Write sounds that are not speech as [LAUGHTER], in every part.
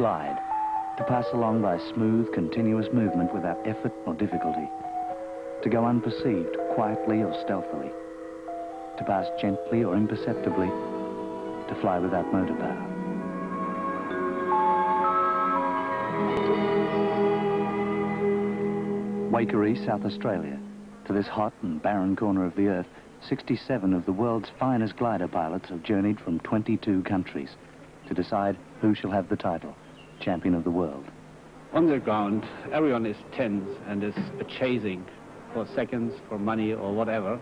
glide, to pass along by smooth, continuous movement without effort or difficulty, to go unperceived, quietly or stealthily, to pass gently or imperceptibly, to fly without motor power. Waikerie, South Australia. To this hot and barren corner of the earth, 67 of the world's finest glider pilots have journeyed from 22 countries to decide who shall have the title, champion of the world. On the ground, everyone is tense and is chasing for seconds, for money or whatever.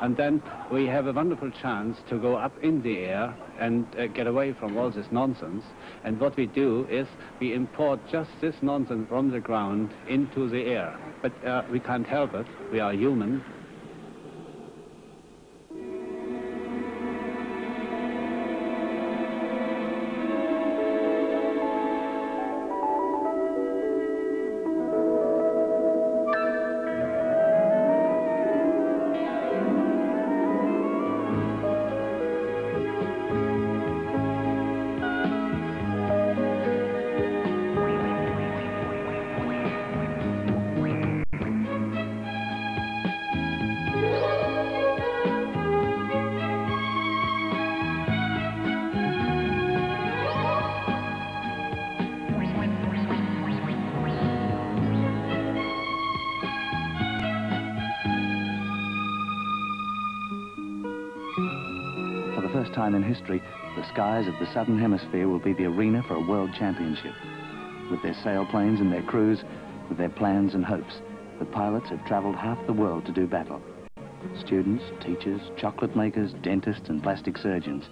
And then we have a wonderful chance to go up in the air and uh, get away from all this nonsense. And what we do is we import just this nonsense from the ground into the air. But uh, we can't help it. We are human. Time in history, the skies of the Southern Hemisphere will be the arena for a world championship. With their sailplanes and their crews, with their plans and hopes, the pilots have travelled half the world to do battle. Students, teachers, chocolate makers, dentists and plastic surgeons.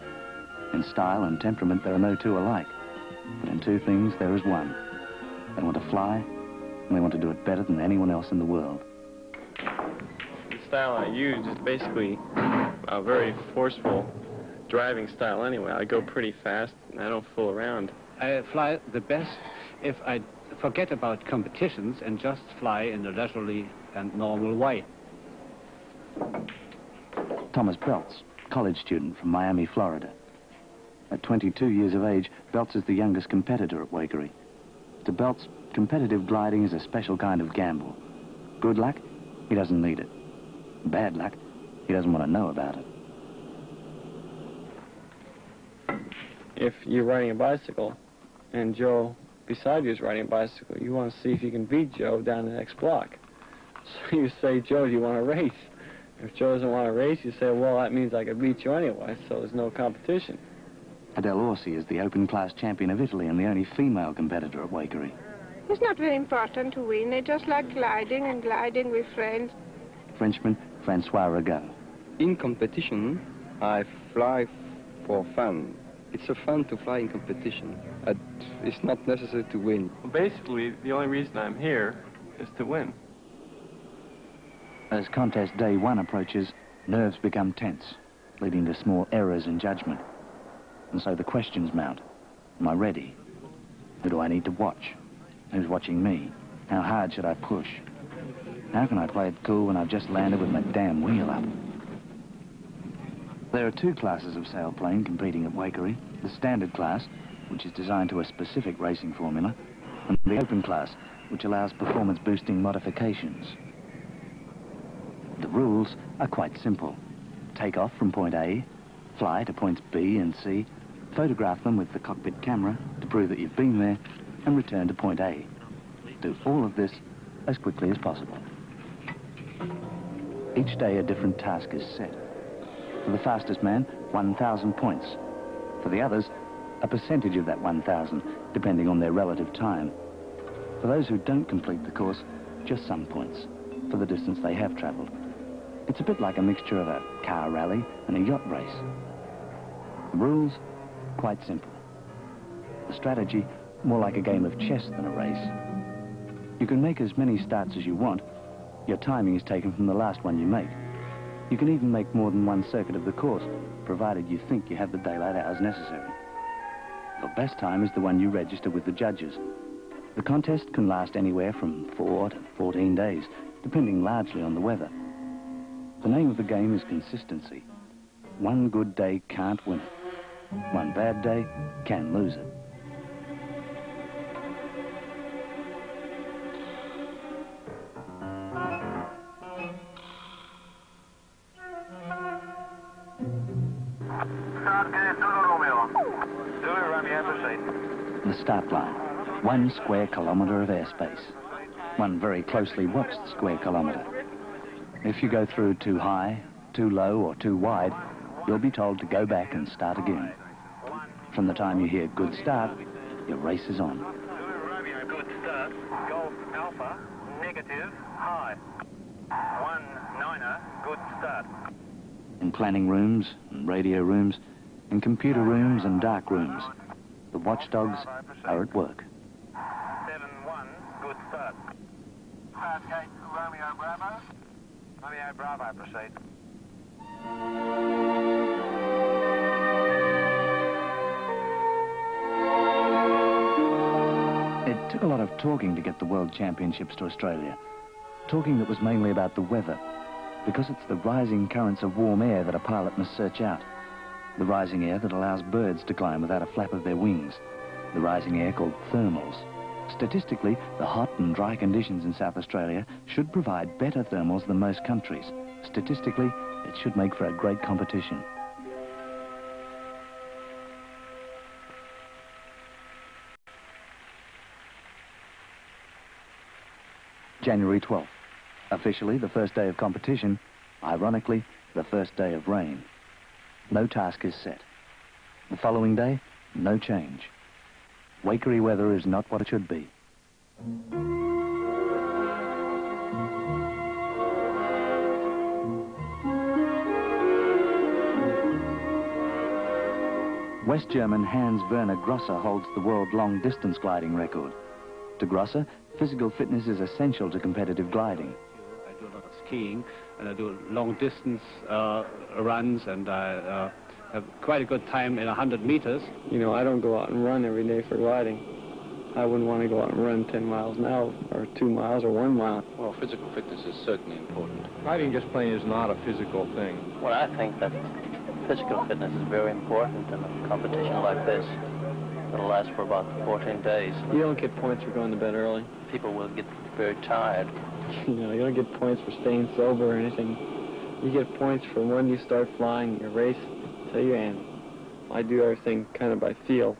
In style and temperament, there are no two alike. But in two things, there is one. They want to fly, and they want to do it better than anyone else in the world. The style I use is basically a very forceful driving style anyway. I go pretty fast, and I don't fool around. I fly the best if I forget about competitions and just fly in a leisurely and normal way. Thomas Beltz, college student from Miami, Florida. At 22 years of age, Beltz is the youngest competitor at Waikerie. To Beltz, competitive gliding is a special kind of gamble. Good luck, he doesn't need it. Bad luck, he doesn't want to know about it. If you're riding a bicycle and Joe beside you is riding a bicycle, you want to see if you can beat Joe down the next block. [LAUGHS] So you say, Joe, do you want to race? If Joe doesn't want to race, you say, well, that means I could beat you anyway, so there's no competition. Adele Orsi is the open class champion of Italy and the only female competitor at Waikerie. It's not very important to win. I just like gliding and gliding with friends. Frenchman Francois Ragot. In competition, I fly for fun. It's a fun to fly in competition. it's not necessary to win. Well, basically, the only reason I'm here is to win. As contest day one approaches, nerves become tense, leading to small errors in judgment. And so the questions mount. Am I ready? Who do I need to watch? Who's watching me? How hard should I push? How can I play it cool when I've just landed with my damn wheel up? There are two classes of sailplane competing at Waikerie. The standard class, which is designed to a specific racing formula, and the open class, which allows performance-boosting modifications. The rules are quite simple. Take off from point A, fly to points B and C, photograph them with the cockpit camera to prove that you've been there, and return to point A. Do all of this as quickly as possible. Each day a different task is set. For the fastest man, 1,000 points. For the others, a percentage of that 1,000, depending on their relative time. For those who don't complete the course, just some points for the distance they have travelled. It's a bit like a mixture of a car rally and a yacht race. The rules, quite simple. The strategy, more like a game of chess than a race. You can make as many starts as you want. Your timing is taken from the last one you make. You can even make more than one circuit of the course, provided you think you have the daylight hours necessary. Your best time is the one you register with the judges. The contest can last anywhere from 4 to 14 days, depending largely on the weather. The name of the game is consistency. One good day can't win it. One bad day can lose it. Square kilometre of airspace. One very closely watched square kilometre. If you go through too high, too low or too wide, you'll be told to go back and start again. From the time you hear good start, your race is on. Good start. Golf Alpha, negative, high. One niner, good start. In planning rooms and radio rooms, in computer rooms and dark rooms, the watchdogs are at work. Seven one, good start. Romeo Bravo. Romeo Bravo, proceed. It took a lot of talking to get the World Championships to Australia. Talking that was mainly about the weather, because it's the rising currents of warm air that a pilot must search out. The rising air that allows birds to climb without a flap of their wings. The rising air called thermals. Statistically, the hot and dry conditions in South Australia should provide better thermals than most countries. Statistically, it should make for a great competition. January 12th. Officially the first day of competition, ironically, the first day of rain. No task is set. The following day, no change. Waikerie weather is not what it should be. West German Hans Werner Grosse holds the world long distance gliding record. To Grosse, physical fitness is essential to competitive gliding. I do a lot of skiing and I do long distance uh, runs and I uh, have quite a good time in 100 meters. You know, I don't go out and run every day for riding. I wouldn't want to go out and run 10 miles an hour, or 2 miles, or 1 mile. Well, physical fitness is certainly important. Riding just plain is not a physical thing. Well, I think that physical fitness is very important in a competition like this. It'll last for about 14 days. You don't get points for going to bed early. People will get very tired. [LAUGHS] You know, you don't get points for staying sober or anything. You get points for when you start flying your race till you end. I do everything kind of by feel,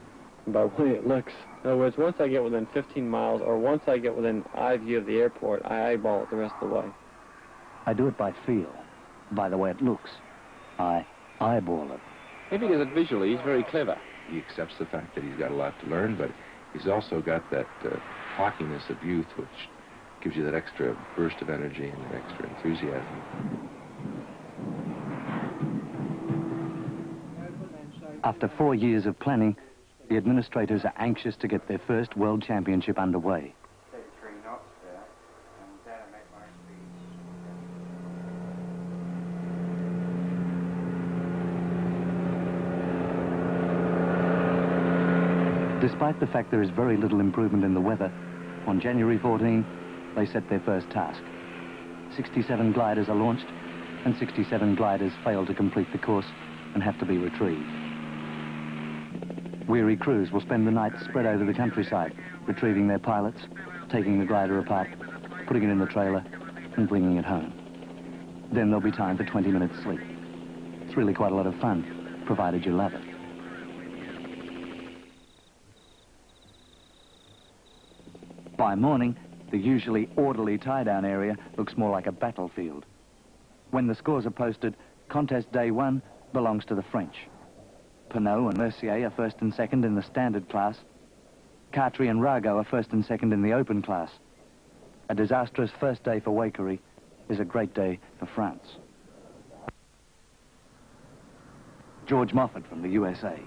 by the [LAUGHS] way it looks. In other words, once I get within 15 miles, or once I get within eye view of the airport, I eyeball it the rest of the way. I do it by feel, by the way it looks. I eyeball it. If he does it visually, he's very clever. He accepts the fact that he's got a lot to learn, but he's also got that uh, cockiness of youth, which gives you that extra burst of energy and that extra enthusiasm. After four years of planning, the administrators are anxious to get their first World Championship underway. Despite the fact there is very little improvement in the weather, on January 14, they set their first task. 67 gliders are launched, and 67 gliders fail to complete the course and have to be retrieved. Weary crews will spend the night spread over the countryside, retrieving their pilots, taking the glider apart, putting it in the trailer, and bringing it home. Then there'll be time for 20 minutes sleep. It's really quite a lot of fun, provided you love it. By morning, the usually orderly tie-down area looks more like a battlefield. When the scores are posted, contest day one belongs to the French. Pinot and Mercier are first and second in the standard class. Cartry and Ragot are first and second in the open class. A disastrous first day for Waikerie is a great day for France. George Moffat from the USA.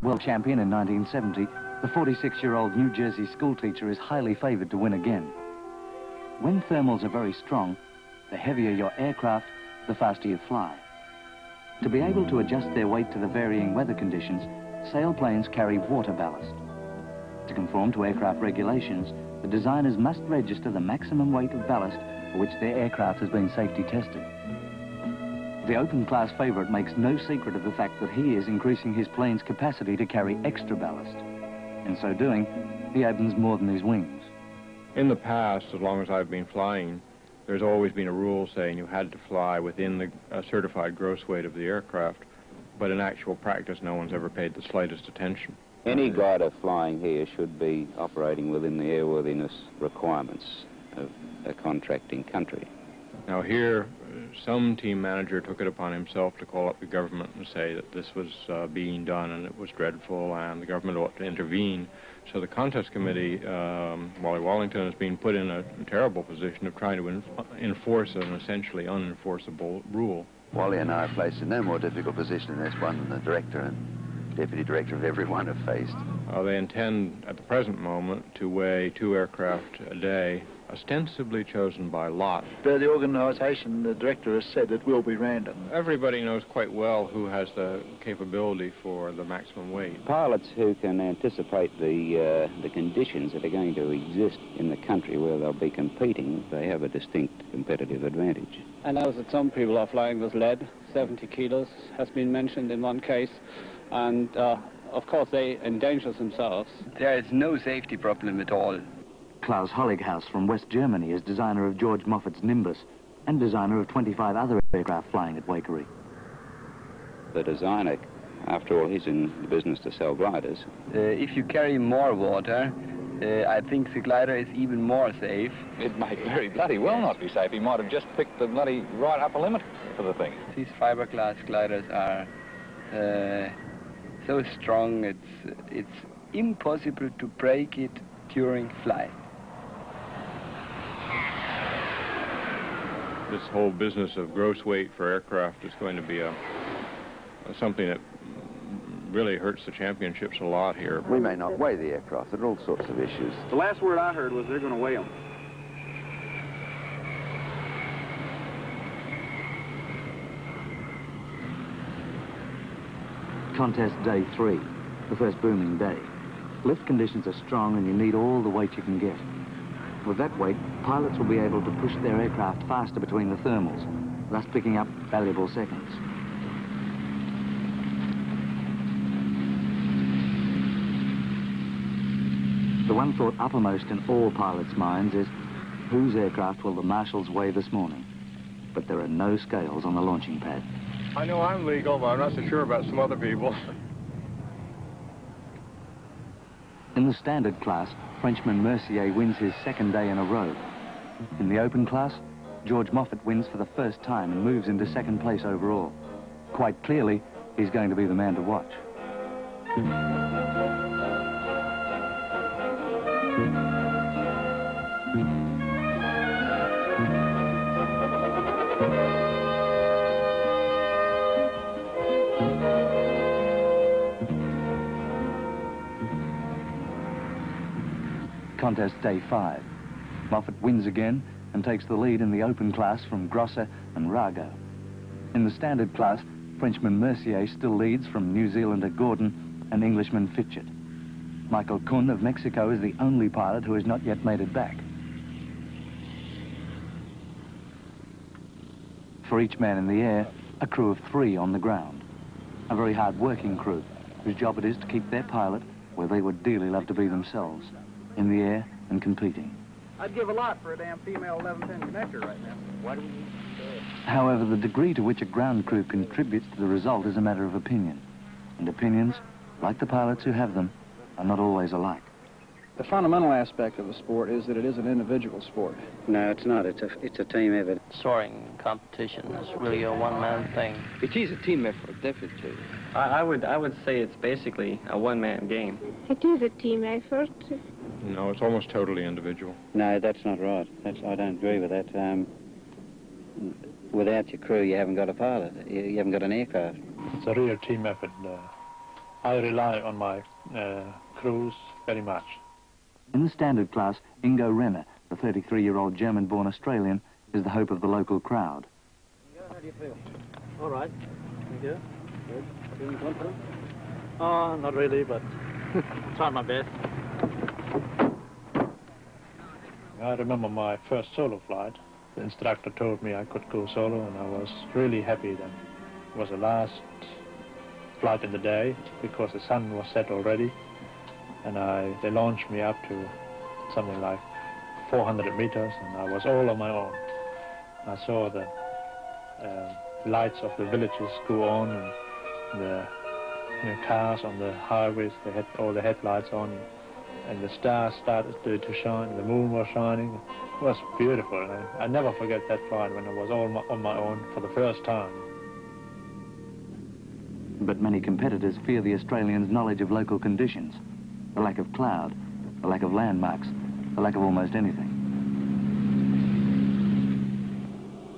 World champion in 1970, the 46-year-old New Jersey schoolteacher is highly favored to win again. When thermals are very strong, the heavier your aircraft, the faster you fly. To be able to adjust their weight to the varying weather conditions, sailplanes carry water ballast. To conform to aircraft regulations, the designers must register the maximum weight of ballast for which their aircraft has been safety tested. The open class favorite makes no secret of the fact that he is increasing his plane's capacity to carry extra ballast. In so doing, he opens more than his wings. In the past, as long as I've been flying, there's always been a rule saying you had to fly within the uh, certified gross weight of the aircraft. but in actual practice, no one's ever paid the slightest attention. Any glider flying here should be operating within the airworthiness requirements of a contracting country. Now here, some team manager took it upon himself to call up the government and say that this was uh, being done and it was dreadful and the government ought to intervene. So the contest committee, um, Wally Wallington, has been put in a terrible position of trying to enforce an essentially unenforceable rule. Wally and I are placed in no more difficult position than this one than the director and deputy director of every one have faced. Uh, they intend, at the present moment, to weigh two aircraft a day ostensibly chosen by lot. The, the organisation, the director has said it will be random. Everybody knows quite well who has the capability for the maximum weight. Pilots who can anticipate the, uh, the conditions that are going to exist in the country where they'll be competing, they have a distinct competitive advantage. I know that some people are flying with lead, 70 kilos has been mentioned in one case, and uh, of course they endanger themselves. There is no safety problem at all. Klaus Holighaus from West Germany is designer of George Moffat's Nimbus and designer of 25 other aircraft flying at Waikerie. The designer, after all, he's in the business to sell gliders. Uh, if you carry more water, uh, I think the glider is even more safe. It might very bloody well not be safe. He might have just picked the bloody right upper limit for the thing. These fiberglass gliders are uh, so strong, it's, it's impossible to break it during flight. This whole business of gross weight for aircraft is going to be a, a something that really hurts the championships a lot here. We may not weigh the aircraft. There are all sorts of issues. The last word I heard was they're going to weigh them. Contest day three, the first booming day. Lift conditions are strong and you need all the weight you can get. With that weight, pilots will be able to push their aircraft faster between the thermals, thus picking up valuable seconds. The one thought uppermost in all pilots' minds is, whose aircraft will the marshals weigh this morning? But there are no scales on the launching pad. I know I'm legal, but I'm not so sure about some other people. Standard class, Frenchman Mercier wins his second day in a row. In the open class, George Moffat wins for the first time and moves into second place overall. Quite clearly, he's going to be the man to watch. Day five. Moffat wins again and takes the lead in the open class from Grosse and Ragot. In the standard class, Frenchman Mercier still leads from New Zealander Gordon and Englishman Fitchett. Michael Kuhn of Mexico is the only pilot who has not yet made it back. For each man in the air, a crew of three on the ground. A very hard-working crew, whose job it is to keep their pilot where they would dearly love to be themselves in the air and competing. I'd give a lot for a damn female 1110 connector right now. Why do we However, the degree to which a ground crew contributes to the result is a matter of opinion. And opinions, like the pilots who have them, are not always alike. The fundamental aspect of the sport is that it is an individual sport. No, it's not. It's a, it's a team effort. Soaring competition is really a one-man thing. It is a team effort, definitely. I, I would I would say it's basically a one-man game. It is a team effort. No, it's almost totally individual. No, that's not right. That's, I don't agree with that. Um, without your crew, you haven't got a pilot. You, you, haven't got an aircraft. It's a real team effort. Uh, I rely on my uh, crews very much. In the standard class, Ingo Renner, the 33-year-old German-born Australian, is the hope of the local crowd. How do you feel? All right. Thank you. Good. Feeling confident? Oh, not really, but [LAUGHS] trying my best. I remember my first solo flight. The instructor told me I could go solo, and I was really happy that it was the last flight in the day because the sun was set already. And I, they launched me up to something like 400 meters, and I was all on my own. I saw the uh, lights of the villages go on, and The you know, cars on the highways, they had all the headlights on, and the stars started to, to shine, the moon was shining. It was beautiful. I, I never forget that flight when I was all my, on my own for the first time. But many competitors fear the Australians' knowledge of local conditions, the lack of cloud, the lack of landmarks, the lack of almost anything.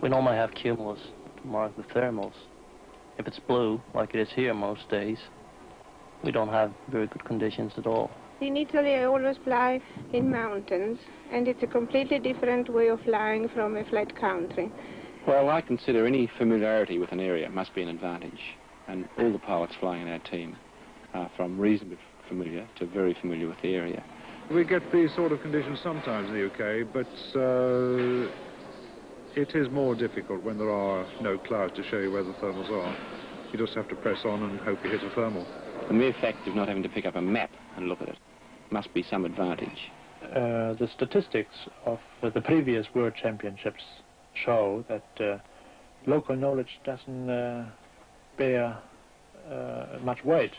We normally have cumulus to mark the thermals. If it's blue, like it is here most days, we don't have very good conditions at all. In Italy, I always fly in mountains, and it's a completely different way of flying from a flat country. Well, I consider any familiarity with an area must be an advantage, and all the pilots flying in our team are from reasonably familiar to very familiar with the area. We get these sort of conditions sometimes in the UK, but uh, it is more difficult when there are no clouds to show you where the thermals are. You just have to press on and hope you hit a thermal. The mere fact of not having to pick up a map and look at it must be some advantage. Uh, the statistics of the previous World Championships show that uh, local knowledge doesn't uh, bear uh, much weight.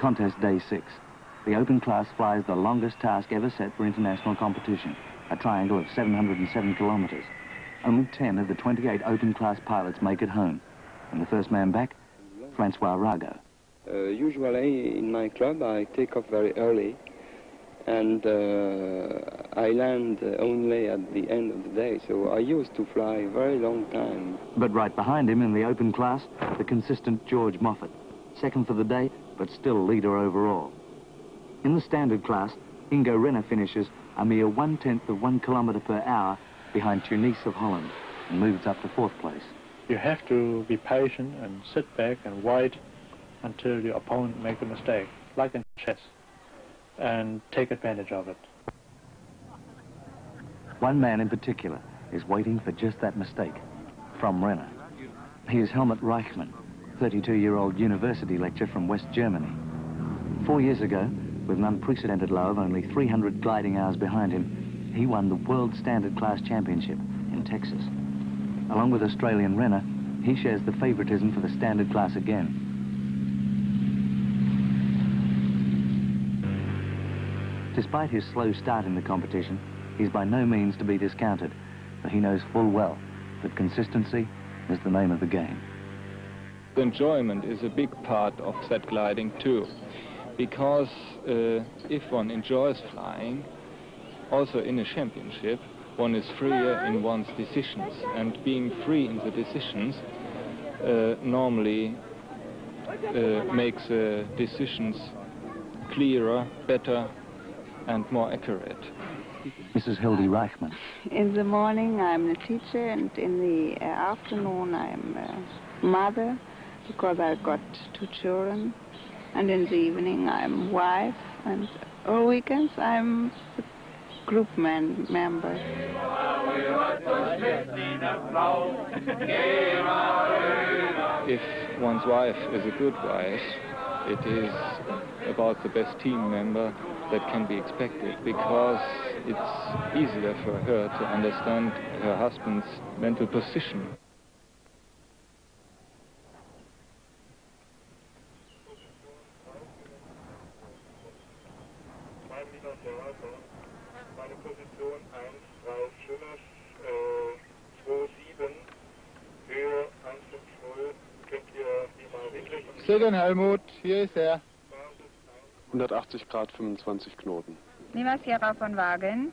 Contest day six. The open class flies the longest task ever set for international competition, a triangle of 707 kilometers. Only 10 of the 28 open class pilots make it home. And the first man back, Francois Ragot. Uh, usually in my club I take off very early and uh, I land only at the end of the day. So I used to fly a very long time. But right behind him in the open class, the consistent George Moffat. Second for the day, but still leader overall. In the standard class, Ingo Renner finishes a mere one-tenth of one kilometre per hour behind Tunis of Holland and moves up to fourth place. You have to be patient and sit back and wait until your opponent makes a mistake, like in chess, and take advantage of it. One man in particular is waiting for just that mistake, from Renner. He is Helmut Reichmann, 32-year-old university lecturer from West Germany. Four years ago, with an unprecedented low of only 300 gliding hours behind him, he won the World Standard Class Championship in Texas. Along with Australian Renner, he shares the favoritism for the standard class again. Despite his slow start in the competition, he's by no means to be discounted, but he knows full well that consistency is the name of the game. The enjoyment is a big part of set gliding too, because uh, if one enjoys flying, also in a championship, one is freer in one's decisions, and being free in the decisions uh, normally uh, makes uh, decisions clearer, better, and more accurate. Mrs. Hildy Reichmann. In the morning I'm a teacher and in the uh, afternoon I'm a mother because I've got two children and in the evening I'm wife and all weekends I'm a group man member. If one's wife is a good wife, it is about the best team member that can be expected because it's easier for her to understand her husband's mental position. Helmut, hier ist er. 180 Grad, 25 Knoten. Lima Sierra von Wagen.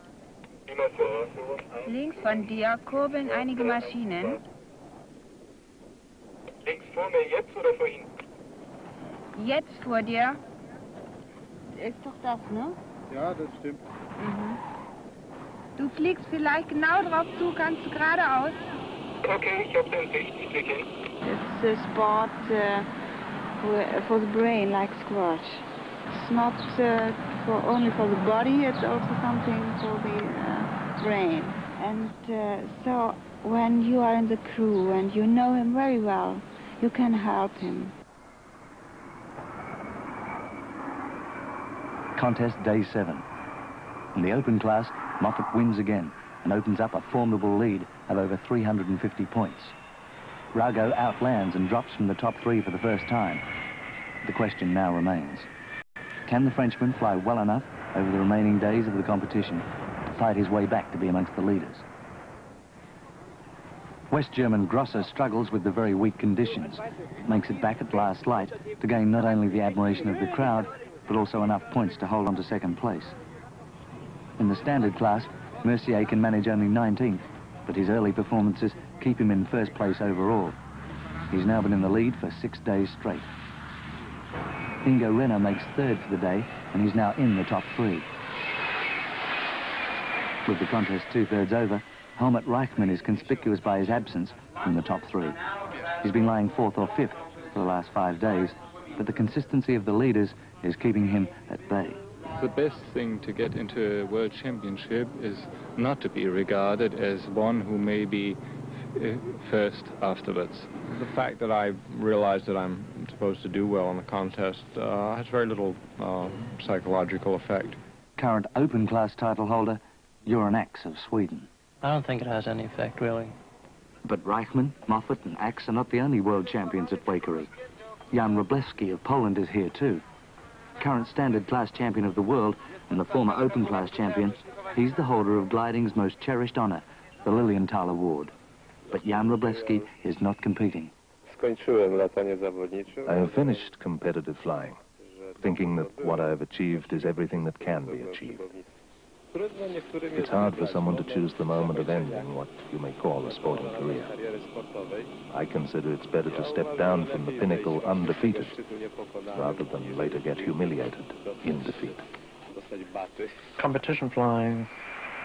Links von dir kurbeln einige Maschinen. Links vor mir jetzt oder vor Ihnen? Jetzt vor dir. Ist doch das, ne? Ja, das stimmt. Mhm. Du fliegst vielleicht genau drauf zu, kannst du geradeaus. Okay, ich hab den Sicht, ich. It's a sport uh, for, the brain, like squash. It's not uh, for only for the body, it's also something for the uh, brain. And uh, so when you are in the crew and you know him very well, you can help him. Contest day seven. In the open class, Moffat wins again, and opens up a formidable lead of over 350 points. Ragot outlands and drops from the top three for the first time. The question now remains, can the Frenchman fly well enough over the remaining days of the competition to fight his way back to be amongst the leaders? West German Grosse struggles with the very weak conditions, makes it back at last light to gain not only the admiration of the crowd, but also enough points to hold on to second place. In the standard class, Mercier can manage only 19th, but his early performances keep him in first place overall. He's now been in the lead for six days straight. Ingo Renner makes third for the day, and he's now in the top three. With the contest two-thirds over, Helmut Reichmann is conspicuous by his absence from the top three. He's been lying fourth or fifth for the last five days, but the consistency of the leaders is keeping him at bay. The best thing to get into a world championship is not to be regarded as one who may be first afterwards. The fact that I realize that I'm supposed to do well in the contest uh, has very little uh, psychological effect. Current open class title holder, Göran Ax of Sweden. I don't think it has any effect, really. But Reichmann, Moffat and Ax are not the only world champions at Waikerie. Jan Wroblewski of Poland is here too. Current standard class champion of the world and the former open class champion, he's the holder of gliding's most cherished honor, the Lilienthal Award. But Jan Wroblewski is not competing. I have finished competitive flying, thinking that what I have achieved is everything that can be achieved. It's hard for someone to choose the moment of ending what you may call a sporting career. I consider it's better to step down from the pinnacle undefeated rather than later get humiliated in defeat. Competition flying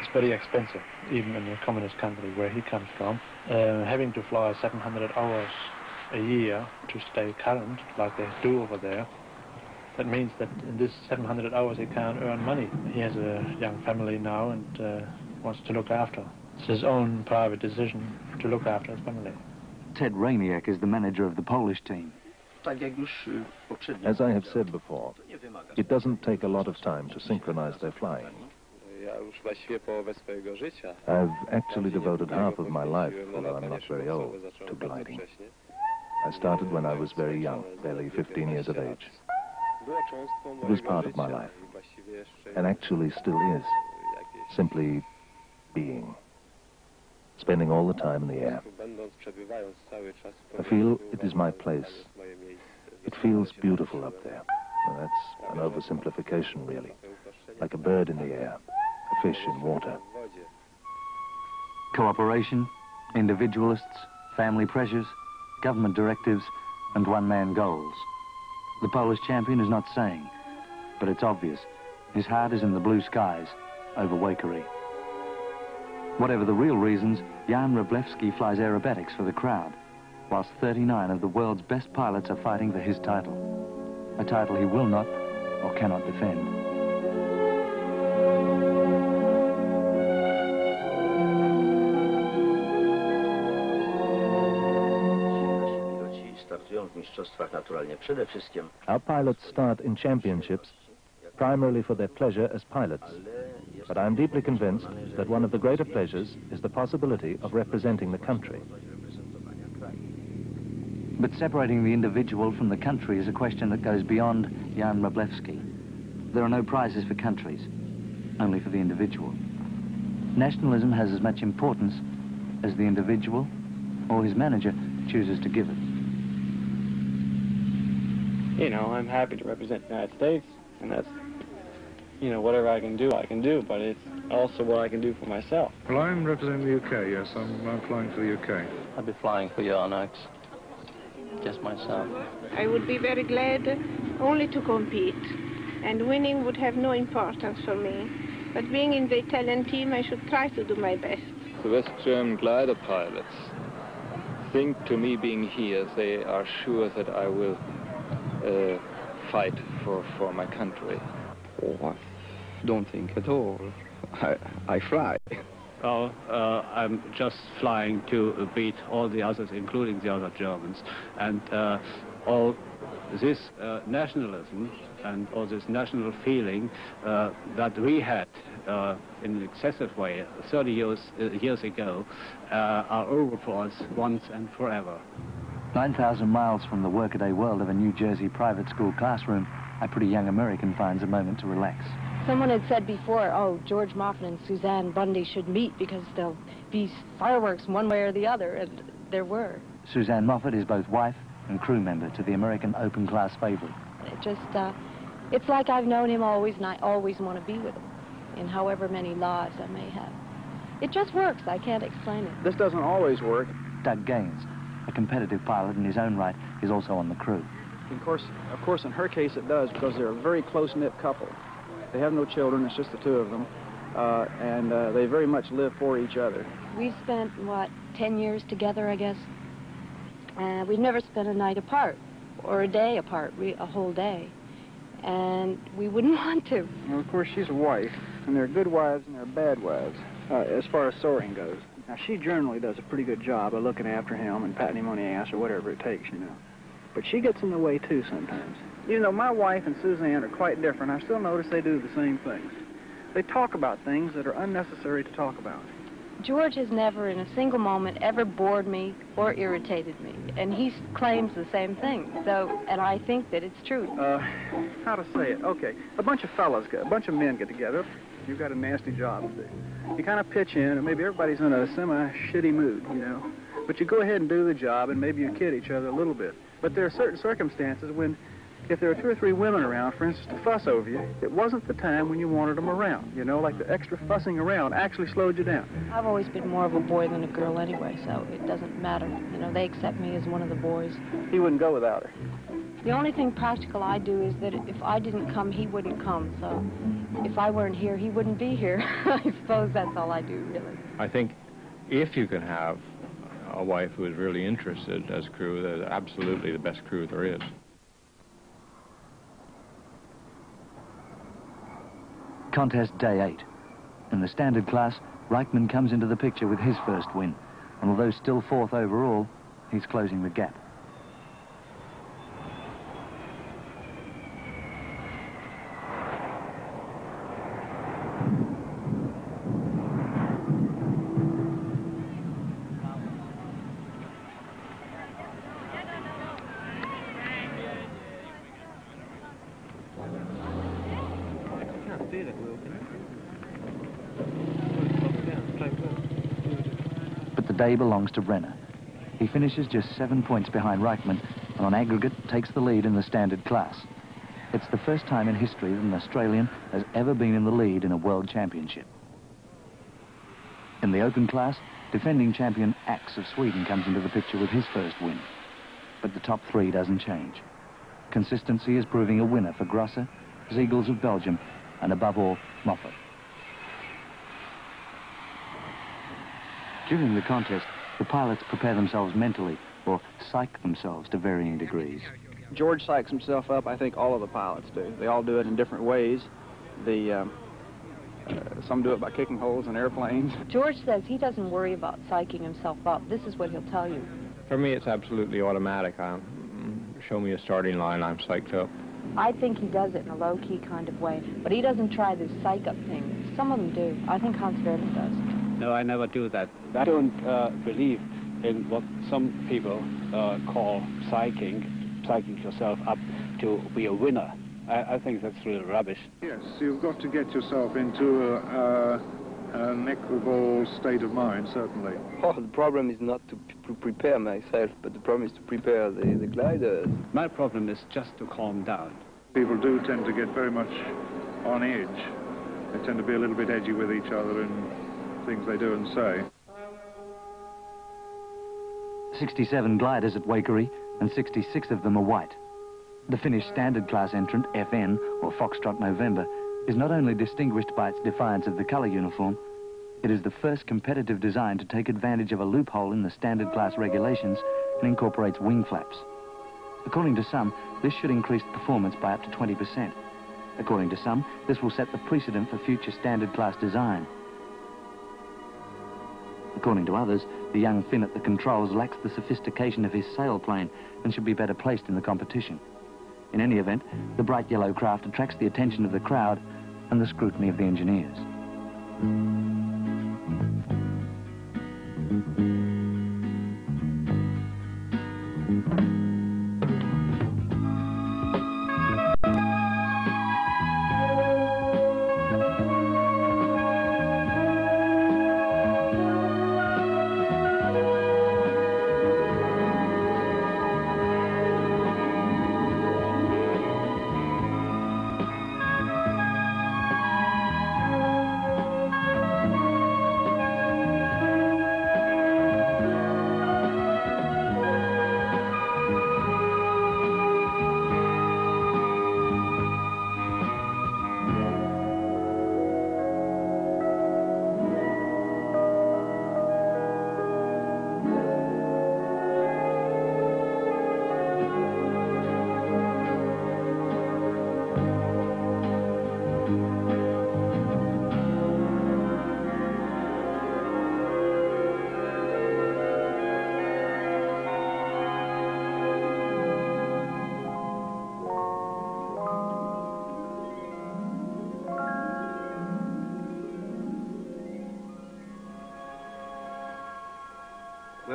is very expensive, even in the communist country where he comes from. Uh, having to fly 700 hours a year to stay current, like they do over there, that means that in this 700 hours he can't earn money. He has a young family now and uh, wants to look after. It's his own private decision to look after his family. Ted Rainiak is the manager of the Polish team. As I have said before, it doesn't take a lot of time to synchronize their flying. I've actually devoted half of my life, although I'm not very old, to gliding. I started when I was very young, barely 15 years of age. It was part of my life, and actually still is, simply being, spending all the time in the air. I feel it is my place. It feels beautiful up there. Well, that's an oversimplification, really. Like a bird in the air, fish in water. Cooperation, individualists, family pressures, government directives, and one-man goals. The Polish champion is not saying, but it's obvious. His heart is in the blue skies over Waikerie. Whatever the real reasons, Jan Wroblewski flies aerobatics for the crowd, whilst 39 of the world's best pilots are fighting for his title. A title he will not or cannot defend. Our pilots start in championships primarily for their pleasure as pilots. But I'm deeply convinced that one of the greater pleasures is the possibility of representing the country. But separating the individual from the country is a question that goes beyond Jan Wroblewski. There are no prizes for countries, only for the individual. Nationalism has as much importance as the individual or his manager chooses to give it. You know, I'm happy to represent the United States, and that's, you know, whatever I can do, I can do, but it's also what I can do for myself. Well, I'm representing the UK, yes. I'm, I'm flying for the UK. I'd be flying for Jan just myself. I would be very glad only to compete, and winning would have no importance for me. But being in the Italian team, I should try to do my best. The West German glider pilots think to me being here, they are sure that I will uh, fight for, for my country. Oh, I don't think at all. I, I fly. Well, uh, I'm just flying to beat all the others, including the other Germans. And uh, all this uh, nationalism and all this national feeling uh, that we had uh, in an excessive way 30 years, uh, years ago uh, are over for us once and forever. 9,000 miles from the workaday world of a New Jersey private school classroom, a pretty young American finds a moment to relax. Someone had said before, oh, George Moffat and Suzanne Bundy should meet because there'll be fireworks one way or the other, and there were. Suzanne Moffat is both wife and crew member to the American open class favorite. It just, uh, it's like I've known him always, and I always want to be with him, in however many lives I may have. It just works. I can't explain it. This doesn't always work. Doug Gaines, a competitive pilot in his own right, is also on the crew. Of course, of course, in her case it does because they're a very close-knit couple. They have no children, it's just the two of them. Uh, and uh, they very much live for each other. We've spent, what, 10 years together, I guess? Uh, we've never spent a night apart or a day apart, we, a whole day. And we wouldn't [LAUGHS] want to. Well, of course, she's a wife, and there are good wives and there are bad wives, uh, as far as soaring goes. Now, she generally does a pretty good job of looking after him and patting him on the ass or whatever it takes, you know. But she gets in the way, too, sometimes. You know, my wife and Suzanne are quite different. I still notice they do the same things. They talk about things that are unnecessary to talk about. George has never in a single moment ever bored me or irritated me, and he claims the same thing. So, and I think that it's true. Uh, how to say it? Okay, a bunch of fellas, get, a bunch of men get together. You've got a nasty job to do. You kind of pitch in, and maybe everybody's in a semi-shitty mood, you know. But you go ahead and do the job, and maybe you kid each other a little bit. But there are certain circumstances when if there are two or three women around, for instance, to fuss over you, it wasn't the time when you wanted them around. You know, like the extra fussing around actually slowed you down. I've always been more of a boy than a girl anyway, so it doesn't matter. You know, they accept me as one of the boys. He wouldn't go without her. The only thing practical I do is that if I didn't come, he wouldn't come. So if I weren't here, he wouldn't be here. [LAUGHS] I suppose that's all I do, really. I think if you can have a wife who is really interested as crew, they're absolutely the best crew there is. Contest day eight. In the standard class, Reichmann comes into the picture with his first win, and although still fourth overall, he's closing the gap. Day belongs to Renner. He finishes just seven points behind Reichmann and on aggregate takes the lead in the standard class. It's the first time in history that an Australian has ever been in the lead in a world championship. In the open class, defending champion Ax of Sweden comes into the picture with his first win. But the top three doesn't change. Consistency is proving a winner for Grosse, Ziegels of Belgium, and above all, Moffat. During the contest, the pilots prepare themselves mentally or psych themselves to varying degrees. George psychs himself up. I think all of the pilots do. They all do it in different ways. The um, uh, some do it by kicking holes in airplanes. [LAUGHS] George says he doesn't worry about psyching himself up. This is what he'll tell you. For me, it's absolutely automatic. I'm, show me a starting line, I'm psyched up. I think he does it in a low-key kind of way, but he doesn't try this psych-up thing. Some of them do. I think Hans Werner does. No, I never do that. I don't uh, believe in what some people uh, call psyching, psyching yourself up to be a winner. I, I think that's really rubbish. Yes, you've got to get yourself into a, a, an equable state of mind, certainly. Oh, the problem is not to, to prepare myself, but the problem is to prepare the, the gliders. My problem is just to calm down. People do tend to get very much on edge. They tend to be a little bit edgy with each other in things they do and say. 67 gliders at Waikerie, and 66 of them are white. The Finnish standard class entrant, FN, or Foxtrot November, is not only distinguished by its defiance of the colour uniform, it is the first competitive design to take advantage of a loophole in the standard class regulations and incorporates wing flaps. According to some, this should increase performance by up to 20%. According to some, this will set the precedent for future standard class design. According to others, the young Finn at the controls lacks the sophistication of his sailplane and should be better placed in the competition. In any event, the bright yellow craft attracts the attention of the crowd and the scrutiny of the engineers.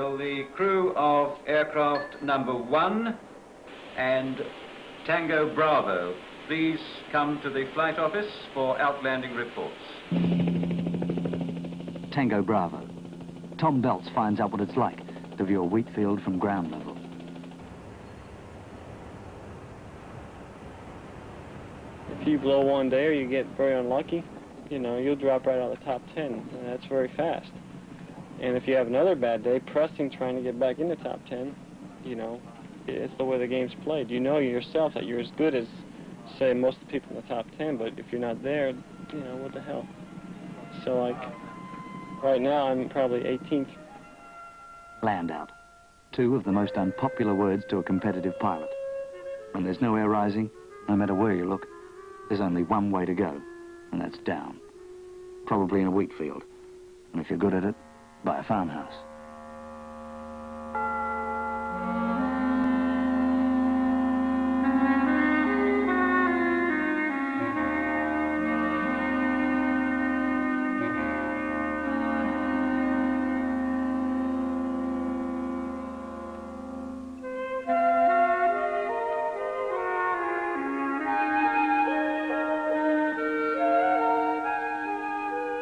Will the crew of aircraft number one and Tango Bravo please come to the flight office for outlanding reports? Tango Bravo. Tom Beltz finds out what it's like to view a wheat field from ground level. If you blow one day or you get very unlucky, you know, you'll drop right out of the top 10, and that's very fast. And if you have another bad day, pressing trying to get back in the top 10, you know, it's the way the game's played. You know yourself that you're as good as, say, most of the people in the top 10, but if you're not there, you know, what the hell? So, like, right now I'm probably 18th. Land out. Two of the most unpopular words to a competitive pilot. When there's no air rising, no matter where you look, there's only one way to go, and that's down. Probably in a wheat field. And if you're good at it, by a farmhouse.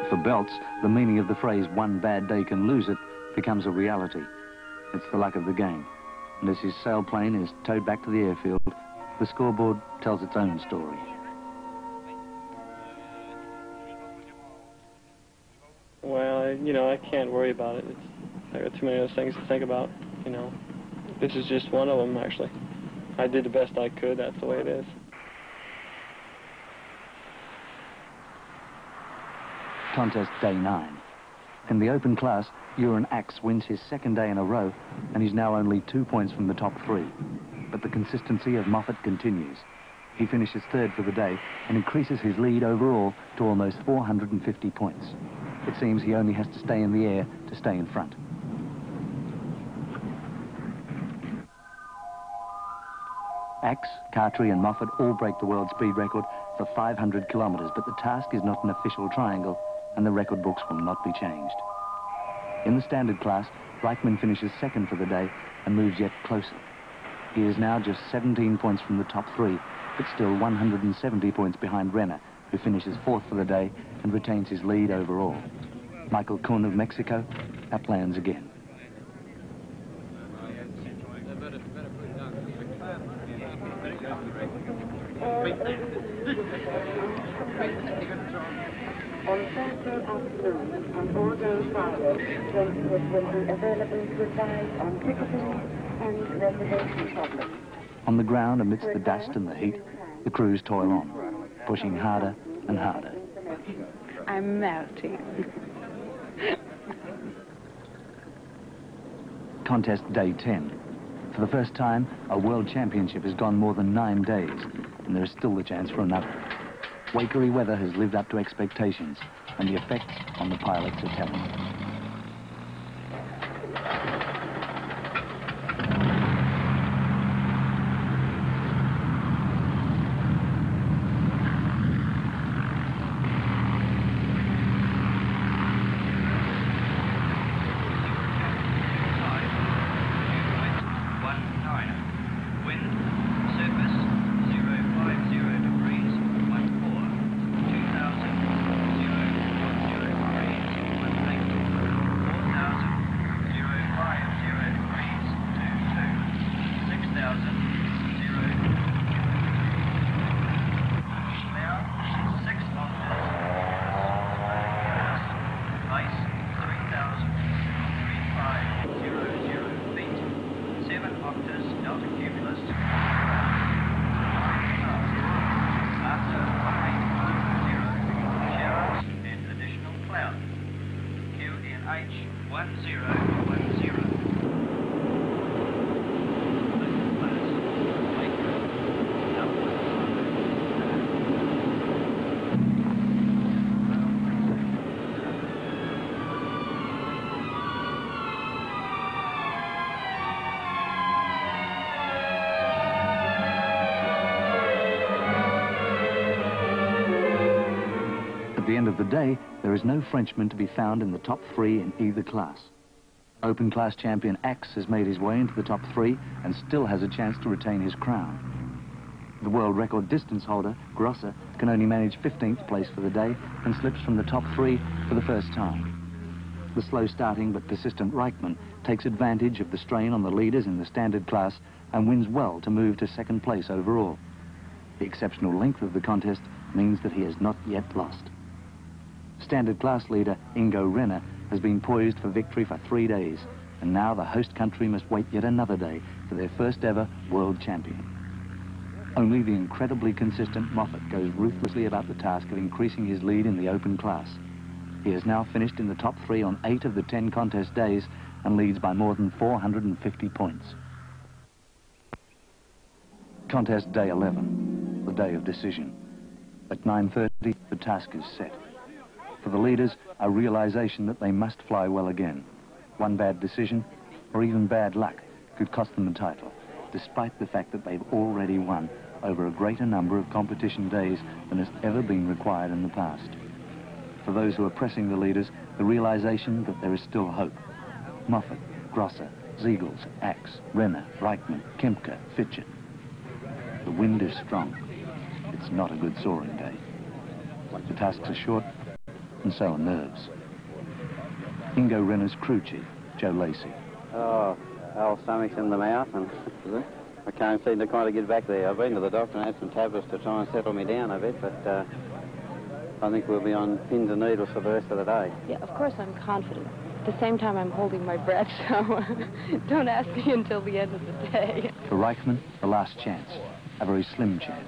For Beltz, the of the phrase one bad day can lose it becomes a reality. It's the luck of the game. And as his sailplane is towed back to the airfield, the scoreboard tells its own story. Well, you know, I can't worry about it. It's, I got too many other things to think about, you know. This is just one of them, actually. I did the best I could. That's the way it is. Contest day nine. In the open class, Göran Ax wins his second day in a row, and he's now only two points from the top three. But the consistency of Moffat continues. He finishes third for the day and increases his lead overall to almost 450 points. It seems he only has to stay in the air to stay in front. Ax, Cartree and Moffat all break the world speed record for 500 kilometres, but the task is not an official triangle and the record books will not be changed. In the standard class, Reichmann finishes second for the day and moves yet closer. He is now just 17 points from the top three, but still 170 points behind Renner, who finishes fourth for the day and retains his lead overall. Michael Kuhn of Mexico uplands again. On Thursday afternoon, on Bordeaux Friday, transcript will be available to advise on ticketing and reservation problems. On the ground, amidst the dust and the heat, the crews toil on, pushing harder and harder. I'm melting. Contest day 10. For the first time, a world championship has gone more than nine days, and there is still the chance for another. Waikerie weather has lived up to expectations, and the effects on the pilots are telling. At the end of the day, there is no Frenchman to be found in the top three in either class. Open class champion Ax has made his way into the top three and still has a chance to retain his crown. The world record distance holder, Grosse, can only manage 15th place for the day and slips from the top three for the first time. The slow starting but persistent Reichmann takes advantage of the strain on the leaders in the standard class and wins well to move to second place overall. The exceptional length of the contest means that he has not yet lost. Standard class leader Ingo Renner has been poised for victory for three days, and now the host country must wait yet another day for their first ever world champion. Only the incredibly consistent Moffat goes ruthlessly about the task of increasing his lead in the open class. He has now finished in the top three on eight of the ten contest days and leads by more than 450 points. Contest day 11, the day of decision. At 9.30, the task is set. For the leaders, a realization that they must fly well again. One bad decision, or even bad luck, could cost them the title, despite the fact that they've already won over a greater number of competition days than has ever been required in the past. For those who are pressing the leaders, the realization that there is still hope. Moffat, Grosse, Ziegels, Ax, Renner, Reichmann, Kempke, Fitchett. The wind is strong. It's not a good soaring day. The tasks are short, and so are nerves. Ingo Renner's crew chief, Joe Lacey. Oh, Al stomach's in the mouth, and I can't seem to kind of get back there. I've been to the doctor and had some tablets to try and settle me down a bit, but uh, I think we'll be on pins and needles for the rest of the day. Yeah, of course I'm confident. At the same time, I'm holding my breath, [LAUGHS] so don't ask me until the end of the day. For Reichmann, the last chance. A very slim chance.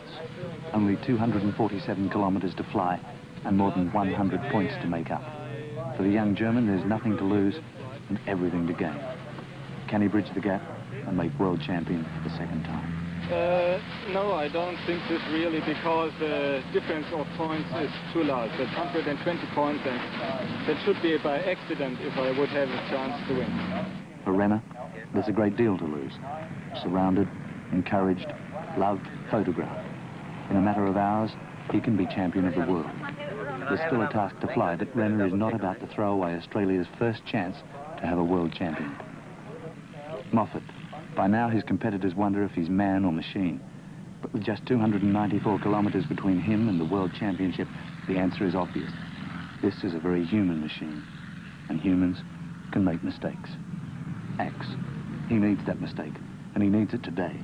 Only 247 kilometers to fly and more than 100 points to make up. For the young German, there's nothing to lose and everything to gain. Can he bridge the gap and make world champion for the second time? Uh, no, I don't think this really because the difference of points is too large. That's 120 points and that should be by accident if I would have a chance to win. For Renner, there's a great deal to lose. Surrounded, encouraged, loved, photographed. In a matter of hours, he can be champion of the world. There's still a task to fly, but Renner is not about to throw away Australia's first chance to have a world champion. Moffat. By now, his competitors wonder if he's man or machine. But with just 294 kilometers between him and the world championship, the answer is obvious. This is a very human machine, and humans can make mistakes. Ax. He needs that mistake, and he needs it today.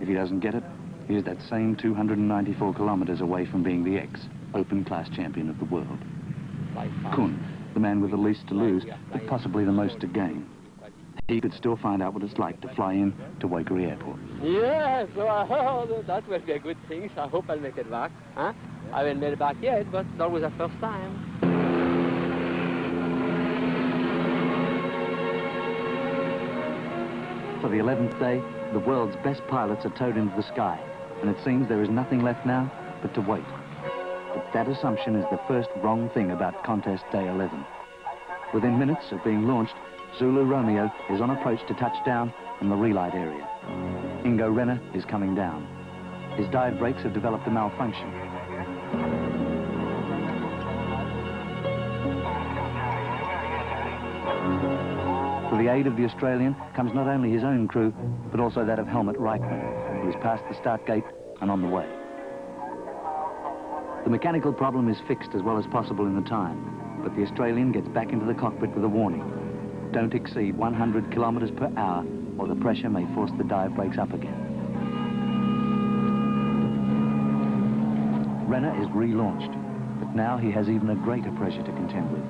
If he doesn't get it, he is that same 294 kilometers away from being the ex open class champion of the world. Kuhn, the man with the least to lose, but possibly the most to gain. He could still find out what it's like to fly in to Waikerie Airport. Yes, so I heard that will be a good thing. So I hope I'll make it back. Huh? I haven't made it back yet, but that was the first time. For the 11th day, the world's best pilots are towed into the sky, and it seems there is nothing left now but to wait. But that assumption is the first wrong thing about contest day 11. Within minutes of being launched, Zulu Romeo is on approach to touchdown in the relight area. Ingo Renner is coming down. His dive brakes have developed a malfunction. To the aid of the Australian comes not only his own crew, but also that of Helmut Reichmann, who is past the start gate and on the way. The mechanical problem is fixed as well as possible in the time, but the Australian gets back into the cockpit with a warning. Don't exceed 100 kilometers per hour, or the pressure may force the dive brakes up again. Renner is relaunched, but now he has even a greater pressure to contend with,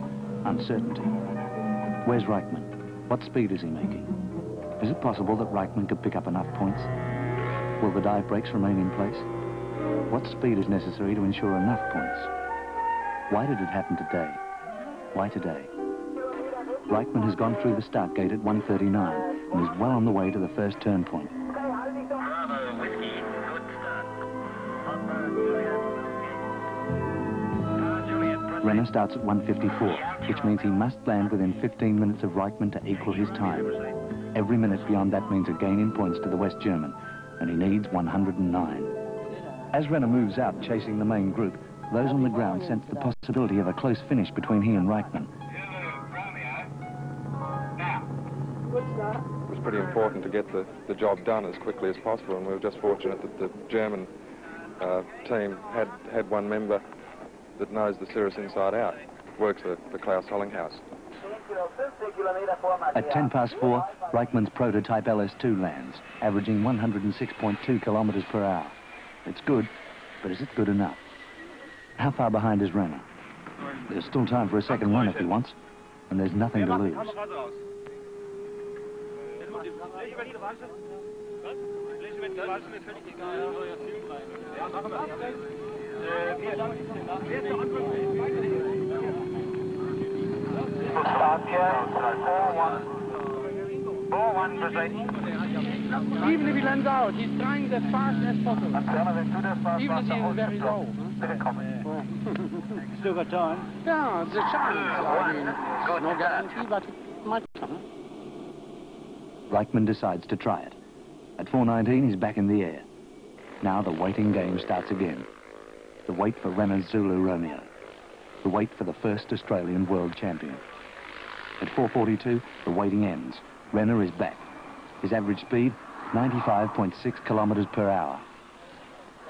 uncertainty. Where's Reichmann? What speed is he making? Is it possible that Reichmann could pick up enough points? Will the dive brakes remain in place? What speed is necessary to ensure enough points? Why did it happen today? Why today? Reichmann has gone through the start gate at 139 and is well on the way to the first turn point. Renner starts at 154, which means he must land within 15 minutes of Reichmann to equal his time. Every minute beyond that means a gain in points to the West German, and he needs 109. As Renner moves out chasing the main group, those on the ground sense the possibility of a close finish between he and Reichmann. It was pretty important to get the, the job done as quickly as possible, and we were just fortunate that the German uh, team had, had one member that knows the Cirrus inside out, works for, for Klaus Holighaus. At 10 past 4, Reichmann's prototype LS2 lands, averaging 106.2 kilometers per hour. It's good, but is it good enough? How far behind is Renner? There's still time for a second run if he wants, and there's nothing to lose. Even if he lands out, he's trying as fast as possible. Even if he's very low. [LAUGHS] Still got time. Yeah, it's a chance. I mean, no guarantee, but it might come. Reichmann decides to try it. At 4.19, he's back in the air. Now the waiting game starts again. The wait for Renner's Zulu Romeo. The wait for the first Australian world champion. At 4.42, the waiting ends. Renner is back. His average speed, 95.6 kilometres per hour.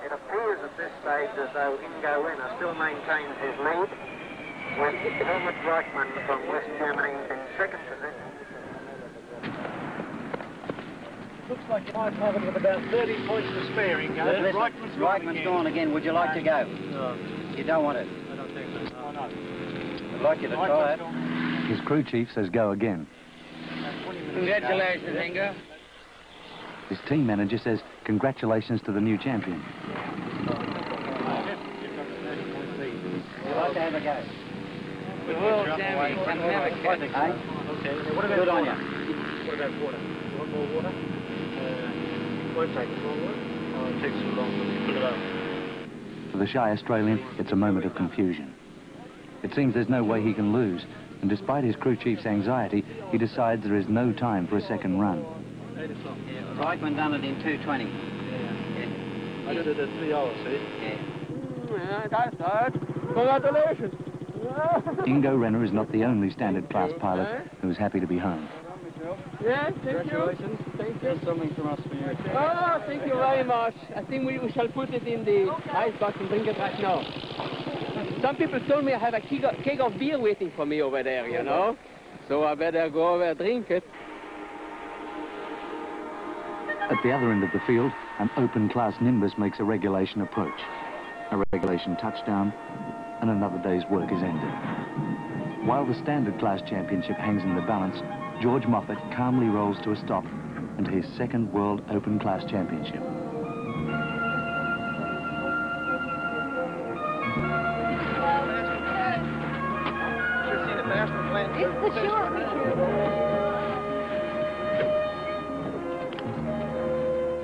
It appears at this stage as though Ingo Renner still maintains his lead, with Helmut Reichmann from West Germany in second position. Looks like you might have it with about 30 points to spare, Ingo. Listen, Reichmann's Reichmann's gone again. Would you like to go? No. You don't want it? I don't think so. Why not? I'd like you to try it. His crew chief says go again. Congratulations, Ingo. His team manager says congratulations to the new champion. You'd like to have a go? We will, Sammy. Can have a catch. Okay. What about Good on water? you. What about water? Want more water? Uh, won't take. More water? Oh, it takes too long to fill it up. For the shy Australian, it's a moment of confusion. It seems there's no way he can lose, and despite his crew chief's anxiety, he decides there is no time for a second run. Reichmann done it in 220. yeah. I did it at three hours, see? Yeah, that's good. Congratulations. [LAUGHS] Ingo Renner is not the only standard class pilot who's happy to be home. Yes, thank you. Thank you. There's something from us for you. Oh, thank you very much. I think we, we shall put it in the icebox and drink it right now. Some people told me I have a keg of, keg of beer waiting for me over there, you know? So I better go over and drink it. At the other end of the field, an open class Nimbus makes a regulation approach. A regulation touchdown, and another day's work is ended. While the standard class championship hangs in the balance, George Moffat calmly rolls to a stop and his second World Open Class Championship.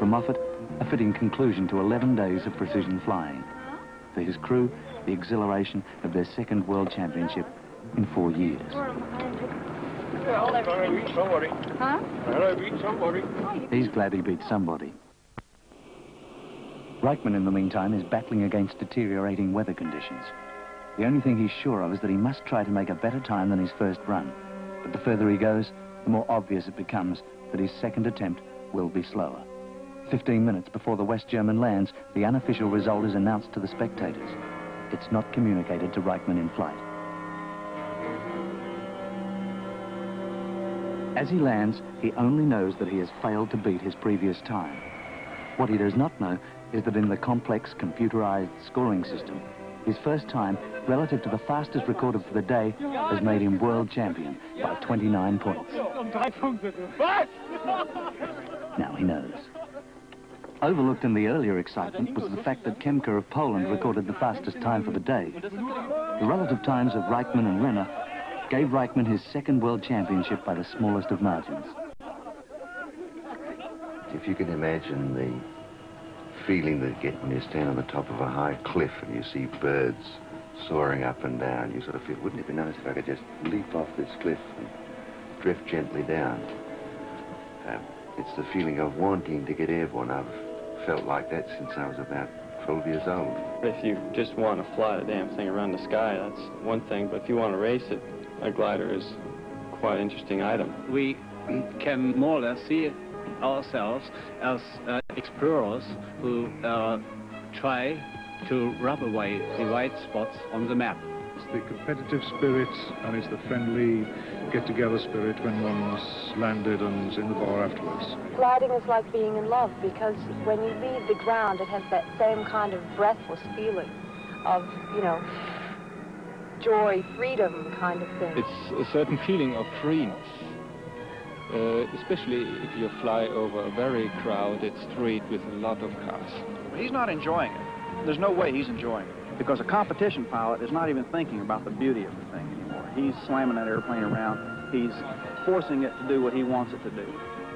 Moffat, a fitting conclusion to 11 days of precision flying. For his crew, the exhilaration of their second World Championship in four years. He's glad he beat somebody. Reichmann, in the meantime, is battling against deteriorating weather conditions. The only thing he's sure of is that he must try to make a better time than his first run. But the further he goes, the more obvious it becomes that his second attempt will be slower. Fifteen minutes before the West German lands, the unofficial result is announced to the spectators. It's not communicated to Reichmann in flight. As he lands, he only knows that he has failed to beat his previous time. What he does not know is that in the complex computerized scoring system, His first time, relative to the fastest recorded for the day, has made him world champion by 29 points. Now he knows. Overlooked in the earlier excitement was the fact that Kemker of Poland recorded the fastest time for the day. The relative times of Reichmann and Renner gave Reichmann his second world championship by the smallest of margins. If you can imagine the feeling that you get when you stand on the top of a high cliff and you see birds soaring up and down, you sort of feel, wouldn't it be nice if I could just leap off this cliff and drift gently down? Uh, it's the feeling of wanting to get airborne. I've felt like that since I was about 12 years old. If you just want to fly the damn thing around the sky, that's one thing. But if you want to race it, a glider is quite an interesting item. We can more or less see ourselves as uh, explorers who uh, try to rub away the white spots on the map. It's the competitive spirit and it's the friendly get-together spirit when one's landed and in the bar afterwards. Gliding is like being in love because when you leave the ground, it has that same kind of breathless feeling of, you know, joy, freedom kind of thing. It's a certain feeling of freeness. Uh, especially if you fly over a very crowded street with a lot of cars. He's not enjoying it. There's no way he's enjoying it because a competition pilot is not even thinking about the beauty of the thing anymore. He's slamming that airplane around. He's forcing it to do what he wants it to do.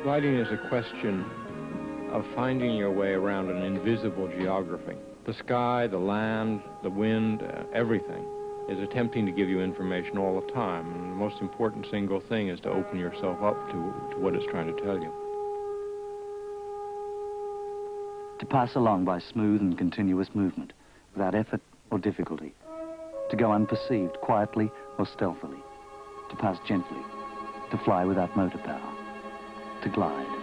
Gliding is a question of finding your way around an invisible geography. The sky, the land, the wind, uh, everything is attempting to give you information all the time. And the most important single thing is to open yourself up to, to what it's trying to tell you. To pass along by smooth and continuous movement, without effort or difficulty. To go unperceived, quietly or stealthily. To pass gently. To fly without motor power. To glide.